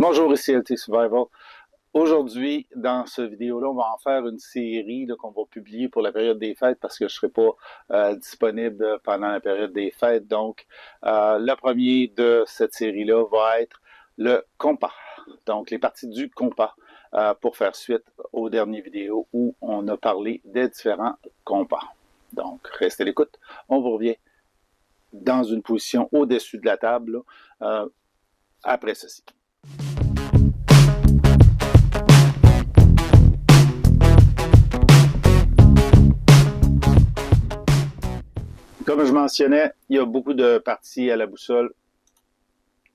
Bonjour, ici LT Survival. Aujourd'hui, dans cette vidéo-là, on va en faire une série qu'on va publier pour la période des fêtes parce que je ne serai pas euh, disponible pendant la période des fêtes. Donc, euh, le premier de cette série-là va être le compas. Donc, les parties du compas euh, pour faire suite aux dernières vidéos où on a parlé des différents compas. Donc, restez à l'écoute. On vous revient dans une position au-dessus de la table après ceci. Je mentionnais, il y a beaucoup de parties à la boussole.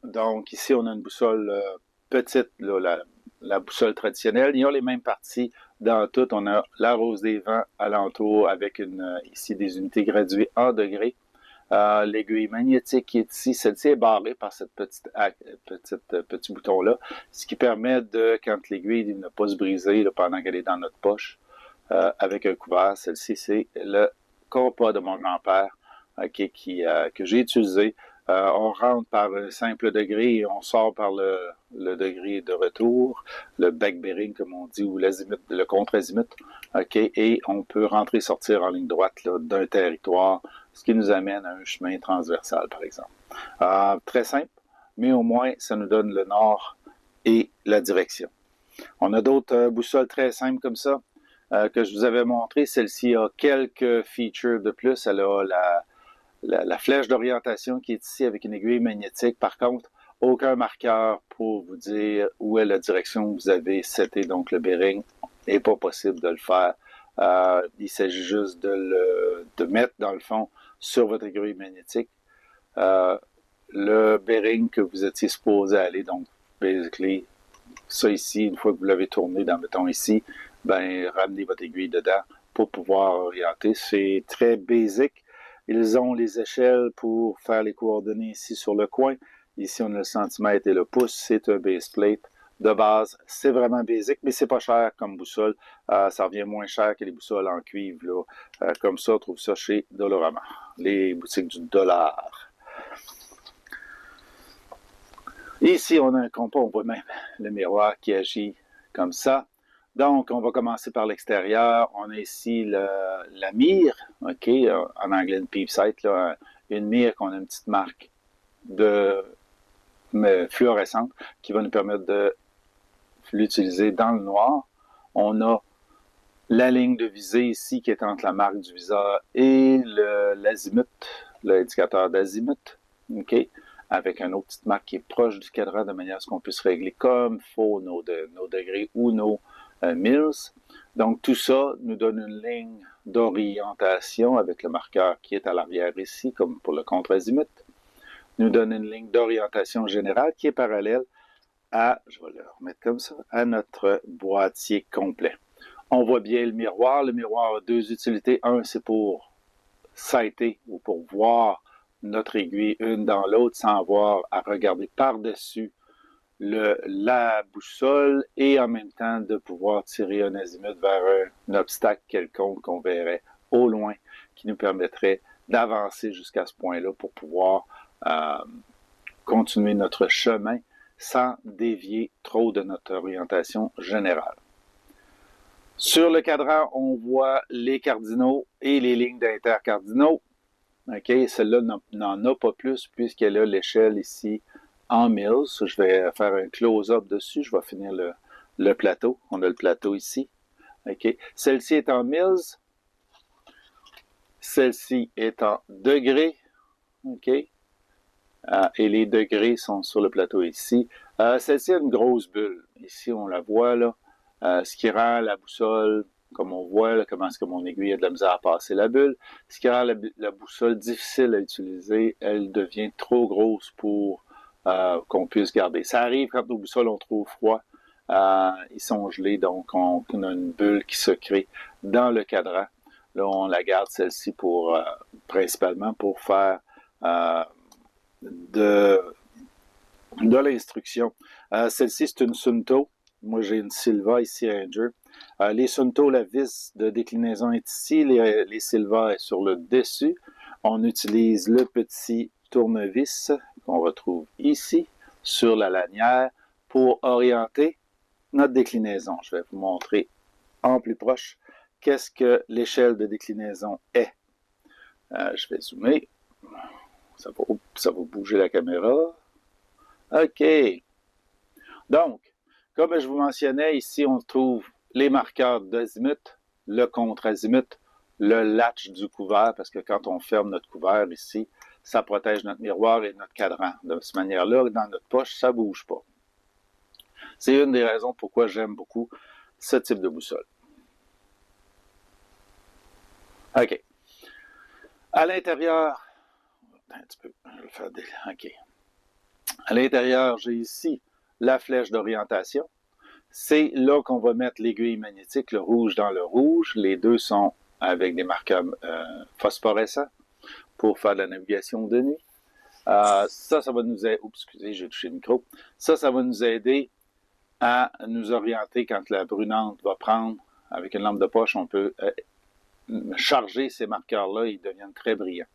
Donc ici, on a une boussole euh, petite, la, boussole traditionnelle. Il y a les mêmes parties dans tout. On a la rose des vents alentour avec euh, ici des unités graduées en degrés. Euh, l'aiguille magnétique qui est ici, celle-ci est barrée par cette petite, petite petit bouton-là, ce qui permet de, quand l'aiguille ne pas se briser pendant qu'elle est dans notre poche, avec un couvert, celle-ci, c'est le compas de mon grand-père qui, euh, que j'ai utilisé. Euh, on rentre par un simple degré et on sort par le, le degré de retour, le back bearing comme on dit, ou le contre-azimut. Et on peut rentrer et sortir en ligne droite d'un territoire, ce qui nous amène à un chemin transversal, par exemple. Euh, très simple, mais au moins, ça nous donne le nord et la direction. On a d'autres boussoles très simples comme ça que je vous avais montré. Celle-ci a quelques features de plus. Elle a la, la, flèche d'orientation qui est ici avec une aiguille magnétique. Par contre, aucun marqueur pour vous dire où est la direction que vous avez seté donc le bearing. n'est pas possible de le faire. Euh, il s'agit juste de le de mettre dans le fond sur votre aiguille magnétique euh, le bearing que vous étiez supposé aller. Donc, basically, ça ici, une fois que vous l'avez tourné dans le béton ici, ben ramenez votre aiguille dedans pour pouvoir orienter. C'est très basique. Ils ont les échelles pour faire les coordonnées ici sur le coin. Ici, on a le centimètre et le pouce. C'est un base plate de base. C'est vraiment basique, mais c'est pas cher comme boussole. Euh, ça revient moins cher que les boussoles en cuivre. Euh, comme ça, on trouve ça chez Dolorama, les boutiques du dollar. Ici, on a un compas, on voit même le miroir qui agit comme ça. Donc, on va commencer par l'extérieur. On a ici la mire, OK, en anglais une peep sight, là, une mire qu'on a une petite marque de fluorescente qui va nous permettre de l'utiliser dans le noir. On a la ligne de visée ici qui est entre la marque du viseur et l'azimut, l'indicateur d'azimut, OK, avec une autre petite marque qui est proche du cadran de manière à ce qu'on puisse régler comme faut nos, degrés ou nos Mills. Donc tout ça nous donne une ligne d'orientation avec le marqueur qui est à l'arrière ici, comme pour le contre-azimut. Nous donne une ligne d'orientation générale qui est parallèle à, je vais le remettre comme ça, à notre boîtier complet. On voit bien le miroir. Le miroir a deux utilités. Un, c'est pour sighter ou pour voir notre aiguille une dans l'autre sans avoir à regarder par-dessus le, la boussole et en même temps de pouvoir tirer un azimut vers un, obstacle quelconque qu'on verrait au loin qui nous permettrait d'avancer jusqu'à ce point-là pour pouvoir euh, continuer notre chemin sans dévier trop de notre orientation générale. Sur le cadran, on voit les cardinaux et les lignes d'intercardinaux. Celle-là n'en a pas plus puisqu'elle a l'échelle ici en Mills. Je vais faire un close-up dessus. Je vais finir le, plateau. On a le plateau ici. Celle-ci est en Mills. Celle-ci est en degrés. Ah, et les degrés sont sur le plateau ici. Euh, celle-ci a une grosse bulle. Ici, on la voit là. Euh, ce qui rend la boussole, comme on voit, comment est-ce que mon aiguille a de la misère à passer la bulle. Ce qui rend la boussole difficile à utiliser. Elle devient trop grosse pour euh, qu'on puisse garder. Ça arrive quand nos boussoles ont trop froid. Euh, ils sont gelés, donc on, a une bulle qui se crée dans le cadran. Là, on la garde celle-ci pour euh, principalement pour faire de, de l'instruction. celle-ci, c'est une Sunto. Moi, j'ai une Silva ici Ranger. les Sunto, la vis de déclinaison est ici, les, les Silva est sur le dessus. On utilise le petit tournevis qu'on retrouve ici sur la lanière pour orienter notre déclinaison. Je vais vous montrer en plus proche qu'est-ce que l'échelle de déclinaison est. Euh, je vais zoomer. Ça va, ça va bouger la caméra. OK. Donc, comme je vous mentionnais, ici, on trouve les marqueurs d'azimut, le contre-azimut, le latch du couvert, parce que quand on ferme notre couvert ici, ça protège notre miroir et notre cadran. De cette manière-là, dans notre poche, ça ne bouge pas. C'est une des raisons pourquoi j'aime beaucoup ce type de boussole. OK. À l'intérieur, un petit peu, je le OK. À l'intérieur, j'ai ici la flèche d'orientation. C'est là qu'on va mettre l'aiguille magnétique, le rouge dans le rouge. Les deux sont avec des marqueurs euh, phosphorescents pour faire de la navigation de nuit. Euh, ça, ça va nous aider. Oups, excusez, j'ai touché le micro. Ça, ça va nous aider à nous orienter quand la brunante va prendre. Avec une lampe de poche, on peut euh, charger ces marqueurs-là, ils deviennent très brillants.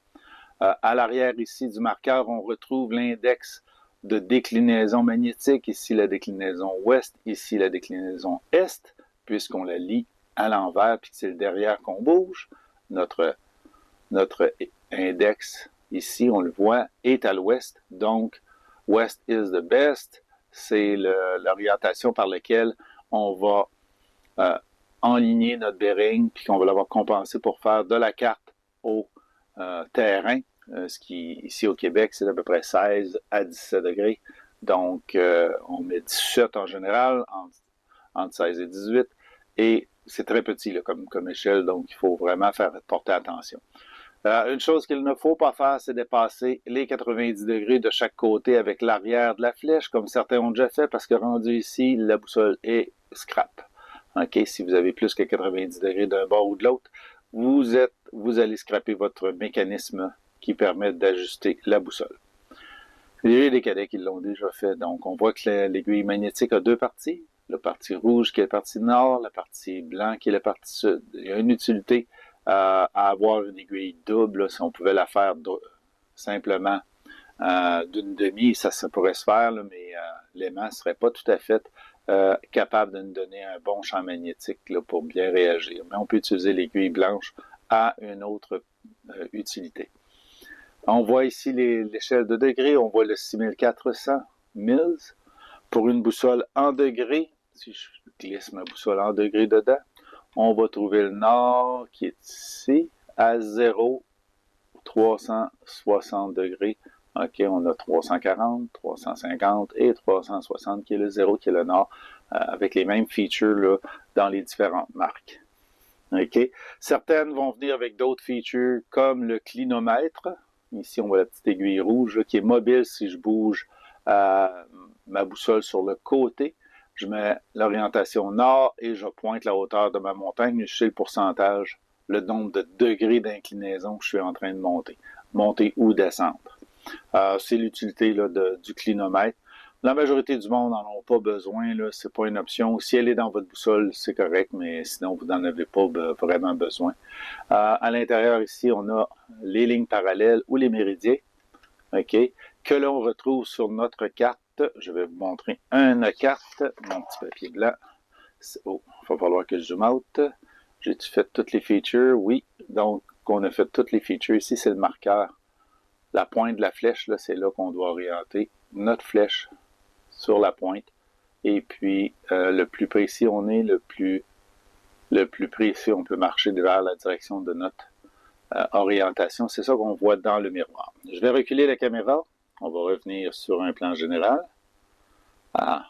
Euh, à l'arrière ici du marqueur, on retrouve l'index de déclinaison magnétique. Ici, la déclinaison ouest, ici, la déclinaison est, puisqu'on la lit à l'envers, puis c'est le derrière qu'on bouge. Notre, notre index, ici, on le voit, est à l'ouest. Donc, west is the best. C'est l'orientation par laquelle on va euh, enligner notre bearing, puis qu'on va l'avoir compensé pour faire de la carte au euh, terrain. Euh, ce qui, ici au Québec, c'est à peu près 16 à 17 degrés. Donc, on met 17 en général, entre, 16 et 18. Et c'est très petit comme, comme échelle, donc il faut vraiment faire porter attention. Euh, une chose qu'il ne faut pas faire, c'est dépasser les 90 degrés de chaque côté avec l'arrière de la flèche, comme certains ont déjà fait, parce que rendu ici, la boussole est scrap. Si vous avez plus que 90 degrés d'un bord ou de l'autre, vous êtes, vous allez scraper votre mécanisme qui permettent d'ajuster la boussole. Il y a des cadets qui l'ont déjà fait. Donc, on voit que l'aiguille magnétique a deux parties. La partie rouge qui est la partie nord, la partie blanche qui est la partie sud. Il y a une utilité à avoir une aiguille double. si on pouvait la faire simplement euh, d'une demi, ça, pourrait se faire, mais euh, l'aimant ne serait pas tout à fait capable de nous donner un bon champ magnétique pour bien réagir. Mais on peut utiliser l'aiguille blanche à une autre utilité. On voit ici l'échelle de degrés, on voit le 6400 mills pour une boussole en degrés. Si je glisse ma boussole en degrés dedans, on va trouver le nord qui est ici à 0, 360 degrés. OK, on a 340, 350 et 360 qui est le 0 qui est le nord, euh, avec les mêmes features dans les différentes marques. OK? Certaines vont venir avec d'autres features comme le clinomètre. Ici, on voit la petite aiguille rouge qui est mobile si je bouge euh, ma boussole sur le côté. Je mets l'orientation nord et je pointe la hauteur de ma montagne. Je sais le pourcentage, le nombre de degrés d'inclinaison que je suis en train de monter. Monter ou descendre. Euh, c'est l'utilité du clinomètre. La majorité du monde n'en ont pas besoin, là, c'est pas une option. Si elle est dans votre boussole, c'est correct, mais sinon vous n'en avez pas vraiment besoin. Euh, à l'intérieur ici, on a les lignes parallèles ou les méridiens, ok, que l'on retrouve sur notre Je vais vous montrer une carte, mon petit papier blanc. Oh, il va falloir que je zoome out. J'ai-tu fait toutes les features? Oui. Donc, on a fait toutes les features. Ici, c'est le marqueur. La pointe de la flèche, là, c'est là qu'on doit orienter notre flèche sur la pointe. Et puis, euh, le plus précis on est, le plus, le plus précis on peut marcher vers la direction de notre euh, orientation. C'est ça qu'on voit dans le miroir. Je vais reculer la caméra. On va revenir sur un plan général. Ah.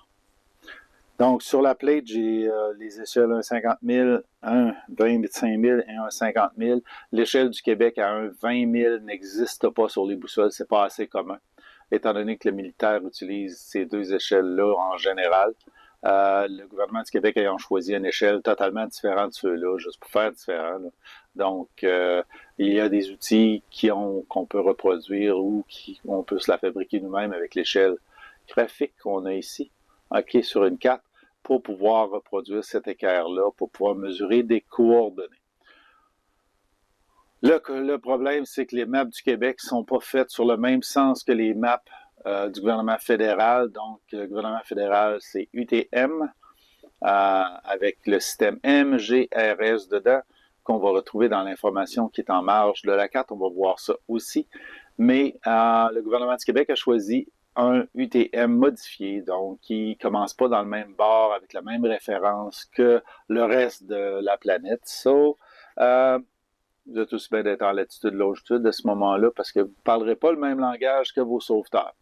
Donc, sur la plate, j'ai euh, les échelles 1 50 000, 1 25 000 et 1 50 000. L'échelle du Québec à 1 20 000 n'existe pas sur les boussoles. C'est pas assez commun étant donné que le militaire utilise ces deux échelles-là en général. Euh, le gouvernement du Québec ayant choisi une échelle totalement différente de ceux-là, juste pour faire différent. Donc, euh, il y a des outils qui ont qu'on peut reproduire ou qui on peut se la fabriquer nous-mêmes avec l'échelle graphique qu'on a ici, ok, sur une carte, pour pouvoir reproduire cet équerre-là, pour pouvoir mesurer des coordonnées. Le, problème, c'est que les maps du Québec sont pas faites sur le même sens que les maps du gouvernement fédéral. Donc, le gouvernement fédéral, c'est UTM, avec le système MGRS dedans, qu'on va retrouver dans l'information qui est en marge de la carte. On va voir ça aussi. Mais le gouvernement du Québec a choisi un UTM modifié, donc qui commence pas dans le même bord avec la même référence que le reste de la planète. So, euh, vous êtes aussi bien d'être en latitude, longitude à ce moment-là parce que vous ne parlerez pas le même langage que vos sauveteurs.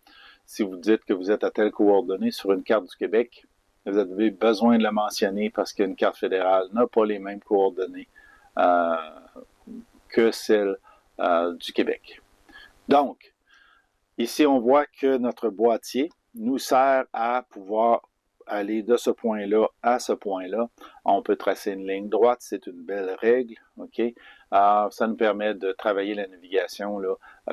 Si vous dites que vous êtes à telle coordonnée sur une carte du Québec, vous avez besoin de le mentionner parce qu'une carte fédérale n'a pas les mêmes coordonnées euh, que celle euh, du Québec. Donc, Ici, on voit que notre boîtier nous sert à pouvoir aller de ce point-là à ce point-là. On peut tracer une ligne droite, c'est une belle règle. OK? Alors, ça nous permet de travailler la navigation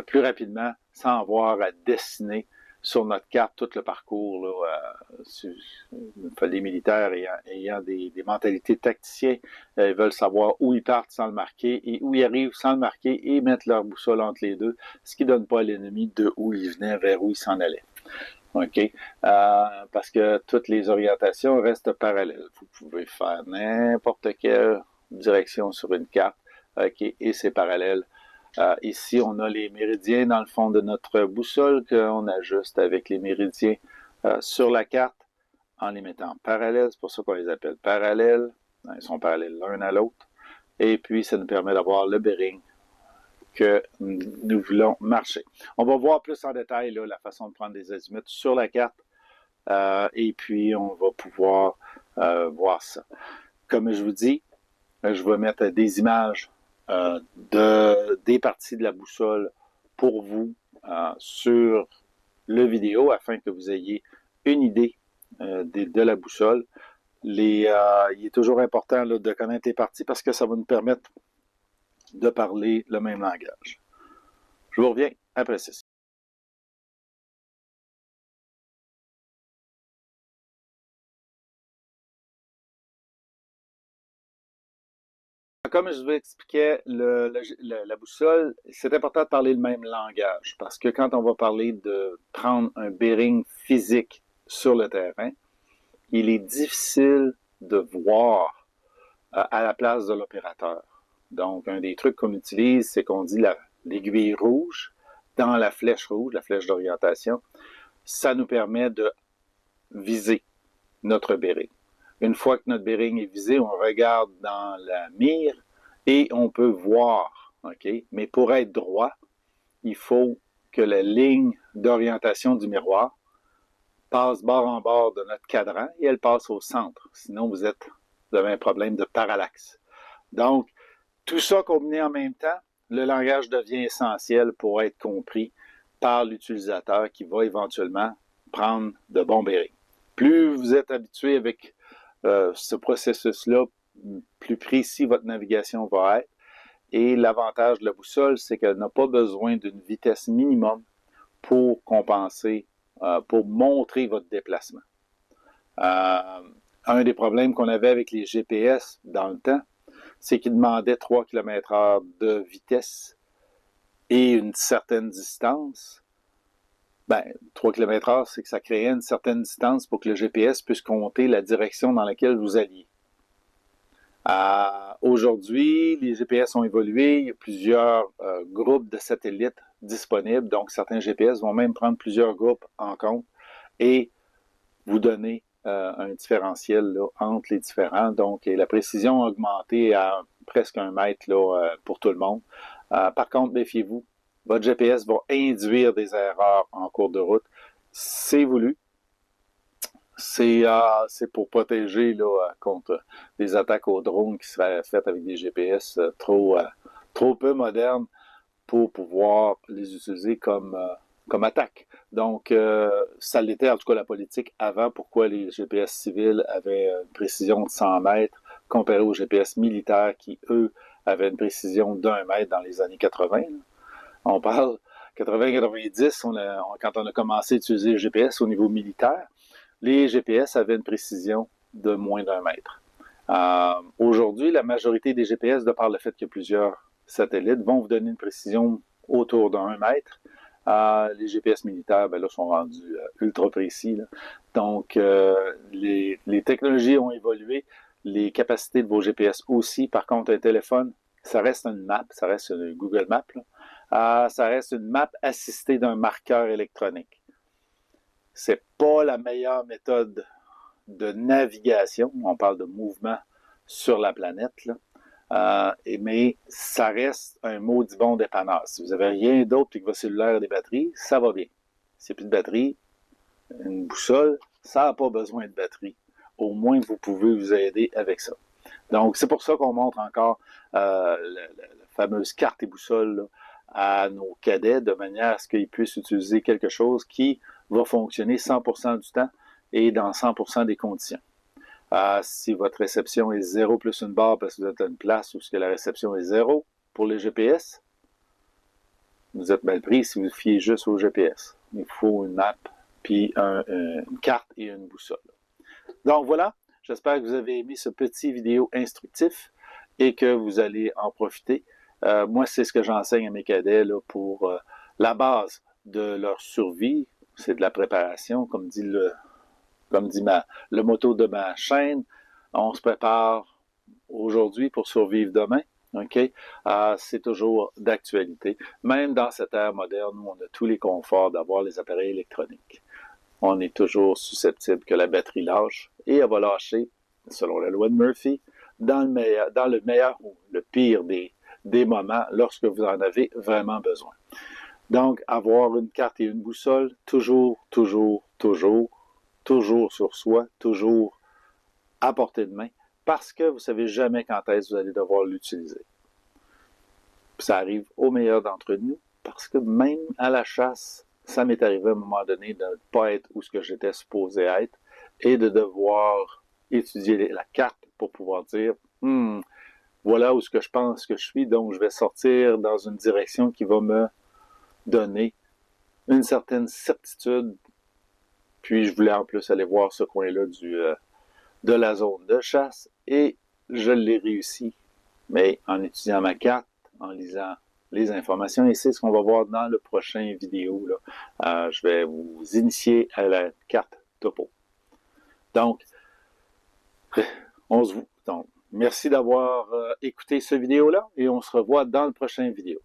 plus rapidement sans avoir à dessiner sur notre carte tout le parcours. Là, euh, les militaires ayant, des, mentalités tacticiens, euh, ils veulent savoir où ils partent sans le marquer et où ils arrivent sans le marquer et mettre leur boussole entre les deux, ce qui ne donne pas à l'ennemi de où il venait, vers où il s'en allait. OK? Euh, parce que toutes les orientations restent parallèles. Vous pouvez faire n'importe quelle direction sur une carte, OK? Et c'est parallèle euh, ici, on a les méridiens dans le fond de notre boussole qu'on ajuste avec les méridiens euh, sur la carte en les mettant parallèles. C'est pour ça qu'on les appelle parallèles. Ils sont parallèles l'un à l'autre. Et puis, ça nous permet d'avoir le bearing que nous voulons marcher. On va voir plus en détail la façon de prendre des azimuts sur la carte. Euh, et puis, on va pouvoir voir ça. Comme je vous dis, je vais mettre des images euh, de, des parties de la boussole pour vous euh, sur le vidéo afin que vous ayez une idée euh, de, la boussole. Les, il est toujours important de connaître les parties parce que ça va nous permettre de parler le même langage. Je vous reviens après ceci. Comme je vous expliquais, la boussole, c'est important de parler le même langage parce que quand on va parler de prendre un bearing physique sur le terrain, il est difficile de voir euh, à la place de l'opérateur. Donc, un des trucs qu'on utilise, c'est qu'on dit l'aiguille rouge dans la flèche rouge, la flèche d'orientation. Ça nous permet de viser notre bearing. Une fois que notre bearing est visé, on regarde dans la mire et on peut voir? Mais pour être droit, il faut que la ligne d'orientation du miroir passe bord en bord de notre cadran et elle passe au centre. Sinon, vous, êtes, vous avez un problème de parallaxe. Donc, tout ça combiné en même temps, le langage devient essentiel pour être compris par l'utilisateur qui va éventuellement prendre de bons bearings. Plus vous êtes habitué avec euh, ce processus-là, plus précis votre navigation va être. Et l'avantage de la boussole, c'est qu'elle n'a pas besoin d'une vitesse minimum pour compenser, euh, pour montrer votre déplacement. Euh, un des problèmes qu'on avait avec les GPS dans le temps, c'est qu'ils demandaient 3 km h de vitesse et une certaine distance. Ben, 3 km h c'est que ça créait une certaine distance pour que le GPS puisse compter la direction dans laquelle vous alliez. Euh, aujourd'hui, les GPS ont évolué. Il y a plusieurs euh, groupes de satellites disponibles. Donc, certains GPS vont même prendre plusieurs groupes en compte et vous donner euh, un différentiel entre les différents. Donc, la précision a augmenté à presque un mètre pour tout le monde. par contre, méfiez-vous, votre GPS va induire des erreurs en cours de route. C'est voulu. Euh, c'est pour protéger là, contre des attaques aux drones qui seraient faites avec des GPS euh, trop, euh, peu modernes pour pouvoir les utiliser comme, comme attaque. Donc, ça l'était en tout cas la politique avant. Pourquoi les GPS civils avaient une précision de 100 mètres comparé aux GPS militaires qui, eux, avaient une précision d'un mètre dans les années 80. On parle 80-90, quand on a commencé à utiliser le GPS au niveau militaire les GPS avaient une précision de moins d'un mètre. Euh, aujourd'hui, la majorité des GPS, de par le fait qu'il y a plusieurs satellites, vont vous donner une précision autour d'un mètre. les GPS militaires, ben là, sont rendus ultra précis. Donc, les, technologies ont évolué, les capacités de vos GPS aussi. Par contre, un téléphone, ça reste une map, ça reste une Google Map. Ça reste une map assistée d'un marqueur électronique. C'est pas la meilleure méthode de navigation. On parle de mouvement sur la planète. Euh, mais ça reste un maudit bon dépanneur. Si vous n'avez rien d'autre que votre cellulaire a des batteries, ça va bien. A plus de batterie, une boussole, ça n'a pas besoin de batterie. Au moins, vous pouvez vous aider avec ça. Donc, c'est pour ça qu'on montre encore euh, la, fameuse carte et boussole à nos cadets de manière à ce qu'ils puissent utiliser quelque chose qui va fonctionner 100% du temps et dans 100% des conditions. Euh, si votre réception est 0 plus une barre parce que vous êtes à une place où la réception est 0 pour les GPS, vous êtes mal pris si vous fiez juste au GPS. Il faut une map, puis une carte et une boussole. Donc voilà, j'espère que vous avez aimé ce petit vidéo instructif et que vous allez en profiter. Euh, moi, c'est ce que j'enseigne à mes cadets pour euh, la base de leur survie. C'est de la préparation, comme dit le, comme dit ma, le motto de ma chaîne, on se prépare aujourd'hui pour survivre demain. Ah, c'est toujours d'actualité. Même dans cette ère moderne où on a tous les conforts d'avoir les appareils électroniques, on est toujours susceptible que la batterie lâche et elle va lâcher, selon la loi de Murphy, dans le meilleur ou le pire des, des moments lorsque vous en avez vraiment besoin. Donc, avoir une carte et une boussole, toujours, toujours, toujours, toujours sur soi, toujours à portée de main, parce que vous ne savez jamais quand est-ce que vous allez devoir l'utiliser. Ça arrive au meilleur d'entre nous, parce que même à la chasse, ça m'est arrivé à un moment donné de ne pas être où ce que j'étais supposé être et de devoir étudier la carte pour pouvoir dire hmm, voilà où ce que je pense que je suis, donc je vais sortir dans une direction qui va me donner une certaine certitude puis je voulais en plus aller voir ce coin-là euh, de la zone de chasse et je l'ai réussi. Mais en étudiant ma carte, en lisant les informations, et c'est ce qu'on va voir dans le prochain vidéo. Euh, je vais vous initier à la carte topo. Donc, on se donc merci d'avoir euh, écouté ce vidéo-là et on se revoit dans le prochain vidéo.